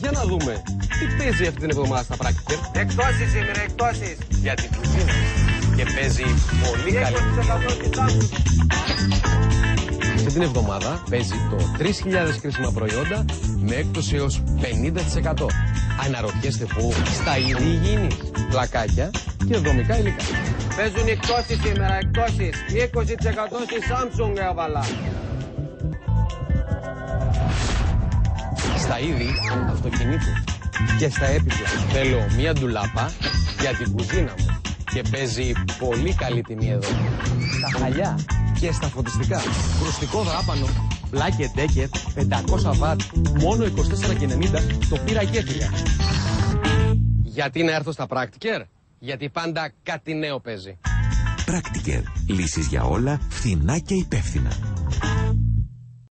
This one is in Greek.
Για να δούμε, τι παίζει αυτή την εβδομάδα στα πράκτικερ Εκτόσεις σήμερα, εκτόσεις. για την κουζίνα. Και παίζει πολύ καλή. 20% της άμμου. Αυτή την εβδομάδα παίζει το 3.000 κρίσιμα προϊόντα με έκπτωση έως 50%. Αναρωτιέστε πού, στα είδη υγιεινής, πλακάκια και δομικά υλικά. Παίζουν εκτόσεις σήμερα, εκτόσεις. 20% στη Samsung έβαλα. Στα είδη αυτοκινήτου και στα έπιπλα. Θέλω μία ντουλάπα για την κουζίνα μου και παίζει πολύ καλή τιμή εδώ. Στα χαλιά και στα φωτιστικά. Κρουστικό δράπανο, Black Decker, 500 βατ, μόνο 24,90 το πήρα και έφυγα. Γιατί να έρθω στα Practiker? Γιατί πάντα κάτι νέο παίζει. Πράκτικερ. Λύσεις για όλα, φθηνά και υπεύθυνα.